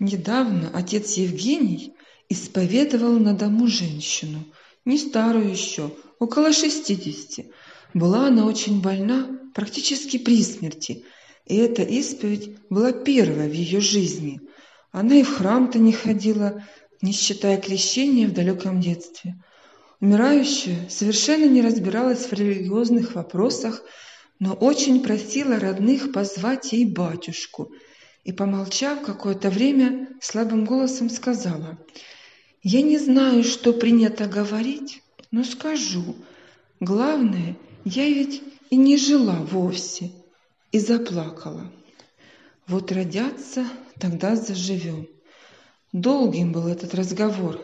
Недавно отец Евгений исповедовал на дому женщину, не старую еще, около шестидесяти. Была она очень больна, практически при смерти, и эта исповедь была первая в ее жизни. Она и в храм-то не ходила, не считая крещения в далеком детстве. Умирающая совершенно не разбиралась в религиозных вопросах, но очень просила родных позвать ей батюшку – и, помолчав какое-то время, слабым голосом сказала, «Я не знаю, что принято говорить, но скажу. Главное, я ведь и не жила вовсе». И заплакала. «Вот родятся, тогда заживем». Долгим был этот разговор,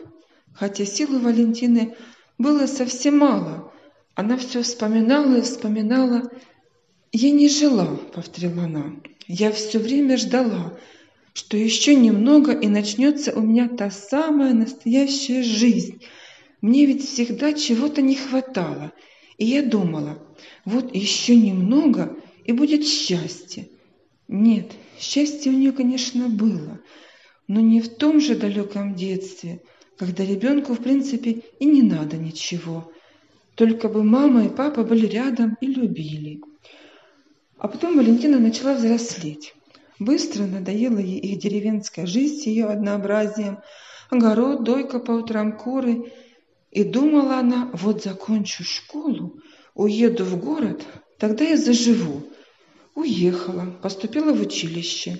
хотя силы Валентины было совсем мало. Она все вспоминала и вспоминала. «Я не жила», — повторила она. Я все время ждала, что еще немного и начнется у меня та самая настоящая жизнь. Мне ведь всегда чего-то не хватало, и я думала, вот еще немного и будет счастье. Нет, счастье у нее, конечно, было, но не в том же далеком детстве, когда ребенку, в принципе, и не надо ничего. Только бы мама и папа были рядом и любили. А потом Валентина начала взрослеть. Быстро надоела ей их деревенская жизнь с ее однообразием, огород, дойка по утрам куры. И думала она, вот закончу школу, уеду в город, тогда я заживу. Уехала, поступила в училище.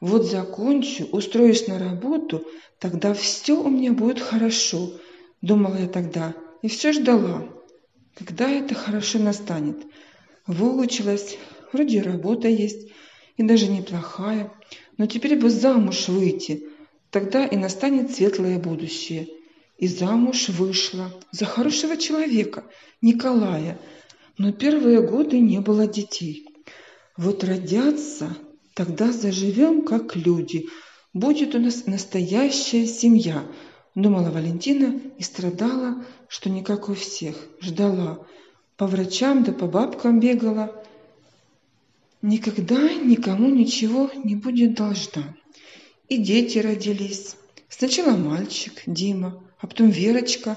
Вот закончу, устроюсь на работу, тогда все у меня будет хорошо, думала я тогда, и все ждала. Когда это хорошо настанет? Выучилась, Вроде работа есть, и даже неплохая. Но теперь бы замуж выйти, тогда и настанет светлое будущее. И замуж вышла за хорошего человека, Николая. Но первые годы не было детей. Вот родятся, тогда заживем как люди. Будет у нас настоящая семья, думала Валентина и страдала, что не как у всех, ждала. По врачам да по бабкам бегала, никогда никому ничего не будет должна. И дети родились. Сначала мальчик, Дима, а потом Верочка.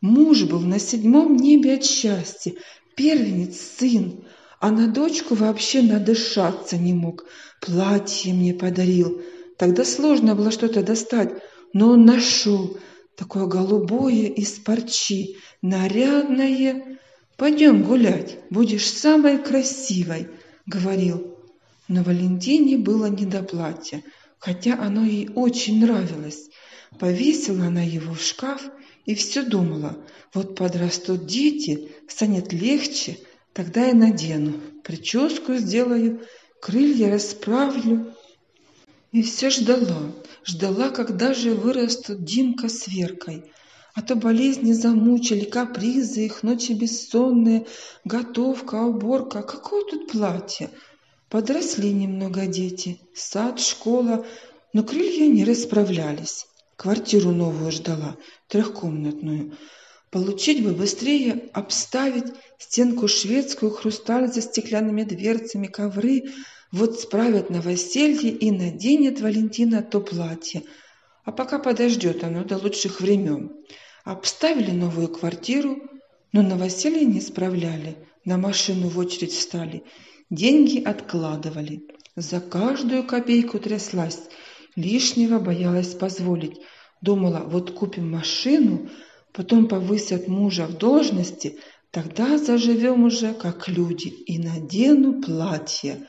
Муж был на седьмом небе от счастья, первенец, сын, а на дочку вообще надышаться не мог. Платье мне подарил. Тогда сложно было что-то достать, но он нашел такое голубое из парчи, нарядное. Пойдем гулять, будешь самой красивой говорил. Но Валентине было не до платья, хотя оно ей очень нравилось. Повесила она его в шкаф и все думала, вот подрастут дети, станет легче, тогда я надену, прическу сделаю, крылья расправлю. И все ждала, ждала, когда же вырастут Димка с Веркой. А то болезни замучили, капризы их, ночи бессонные, готовка, уборка. Какое тут платье? Подросли немного дети, сад, школа, но крылья не расправлялись. Квартиру новую ждала, трехкомнатную. Получить бы быстрее, обставить стенку шведскую, хрусталь за стеклянными дверцами, ковры. Вот справят новоселье и наденет Валентина то платье. А пока подождет оно до лучших времен. Обставили новую квартиру, но новоселье не справляли. На машину в очередь встали. Деньги откладывали. За каждую копейку тряслась. Лишнего боялась позволить. Думала, вот купим машину, потом повысят мужа в должности, тогда заживем уже как люди и надену платье.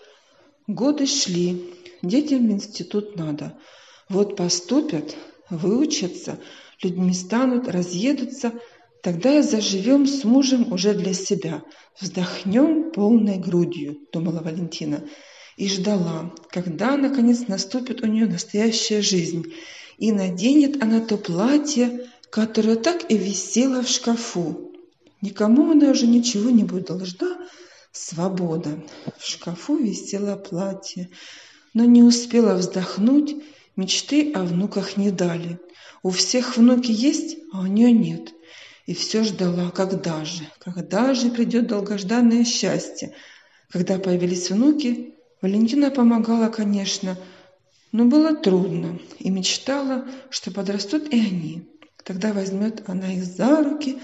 Годы шли, детям в институт надо. Вот поступят, выучатся, людьми станут, разъедутся, тогда и заживем с мужем уже для себя, вздохнем полной грудью, думала Валентина, и ждала, когда наконец наступит у нее настоящая жизнь, и наденет она то платье, которое так и висело в шкафу. Никому она уже ничего не будет должна, свобода. В шкафу висело платье, но не успела вздохнуть, мечты о внуках не дали. У всех внуки есть, а у нее нет. И все ждала, когда же, когда же придет долгожданное счастье. Когда появились внуки, Валентина помогала, конечно, Но было трудно, и мечтала, что подрастут и они. Тогда возьмет она их за руки,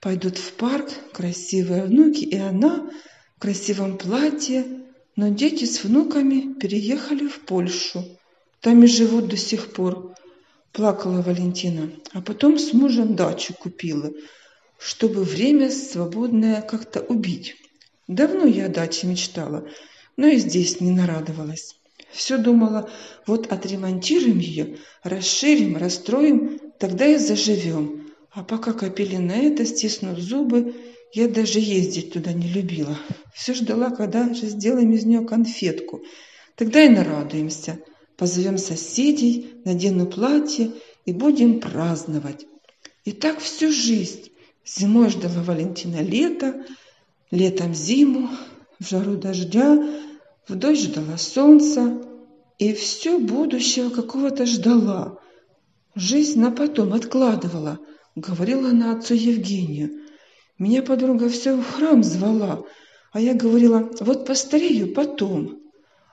пойдут в парк, красивые внуки, и она в красивом платье. Но дети с внуками переехали в Польшу. Там и живут до сих пор. Плакала Валентина, а потом с мужем дачу купила, чтобы время свободное как-то убить. Давно я о даче мечтала, но и здесь не нарадовалась. Все думала, вот отремонтируем ее, расширим, расстроим, тогда и заживем. А пока копили на это, стиснув зубы, я даже ездить туда не любила. Все ждала, когда же сделаем из нее конфетку. Тогда и нарадуемся. Позовем соседей, надену платье и будем праздновать. И так всю жизнь. Зимой ждала Валентина лето, летом зиму, в жару дождя, в дождь ждала солнца, и все будущего какого-то ждала. Жизнь на потом откладывала, говорила она отцу Евгению. Меня подруга все в храм звала, а я говорила, вот постарею потом.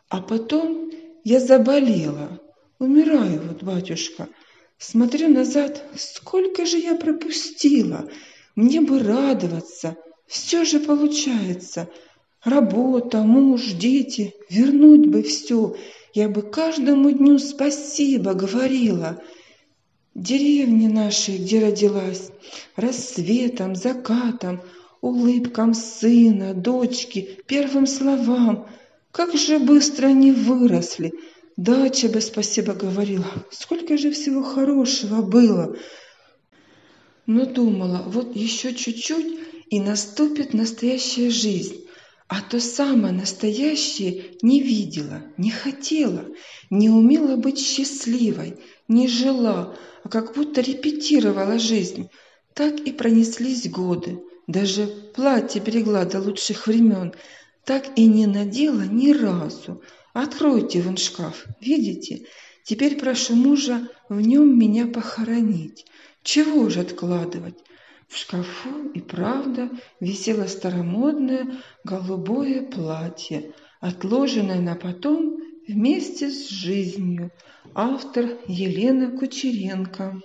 А потом я заболела, умираю вот, батюшка. Смотрю назад, сколько же я пропустила. Мне бы радоваться, все же получается. Работа, муж, дети, вернуть бы все. Я бы каждому дню спасибо говорила. Деревни нашей, где родилась, рассветом, закатом, улыбкам сына, дочки, первым словам. Как же быстро они выросли. Дача бы спасибо говорила. Сколько же всего хорошего было. Но думала, вот еще чуть-чуть, и наступит настоящая жизнь. А то самое настоящее не видела, не хотела, не умела быть счастливой, не жила, а как будто репетировала жизнь. Так и пронеслись годы. Даже платье берегла до лучших времен. Так и не надела ни разу. Откройте вон шкаф, видите? Теперь прошу мужа в нем меня похоронить. Чего же откладывать? В шкафу и правда висело старомодное голубое платье, отложенное на потом вместе с жизнью. Автор Елена Кучеренко.